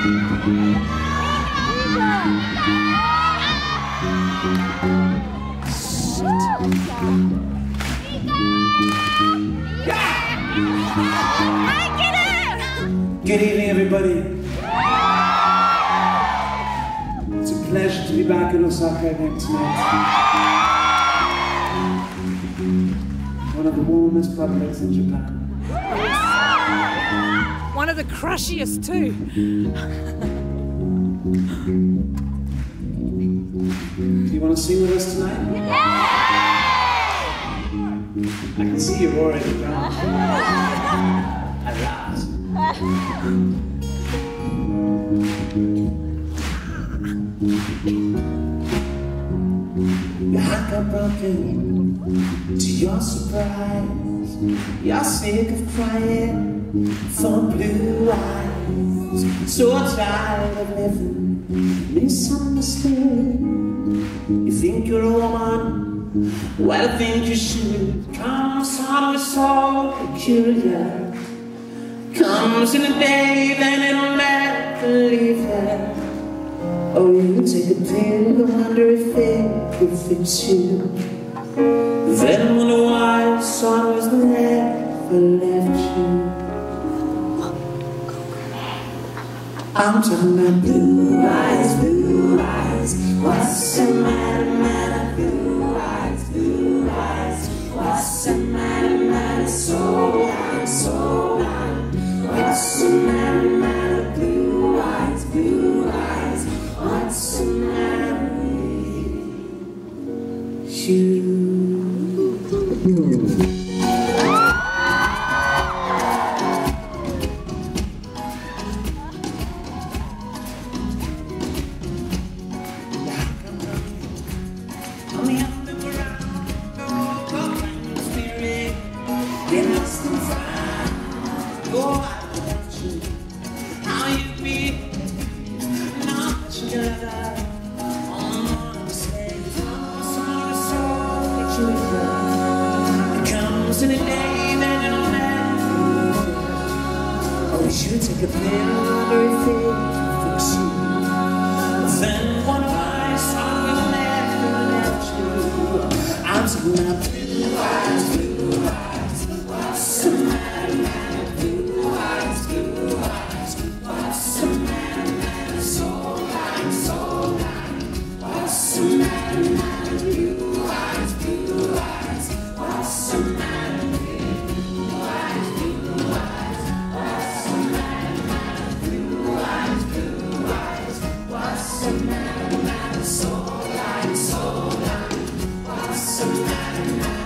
Good evening, everybody. It's a pleasure to be back in Osaka again tonight. One of the warmest publics in Japan. Of the crushiest too. Do you want to sing with us tonight? I can see you already drunk. At last. Your heart got broken to your surprise. You're sick of crying for blue eyes. So tired of living misunderstood. You think you're a woman? Well, I think you should. Comes on with so peculiar. Comes in a day, then it'll never leave her. Oh, you take a pill, I wonder if it will fit you. Then wonder why sun was never left you. I'm talking about blue eyes, blue eyes. What's the matter, matter? Blue eyes, blue eyes. What's the matter, matter? So you? Should take a it will fix you. Then one wise song will never let you. I'm talking about blue eyes, blue eyes. so.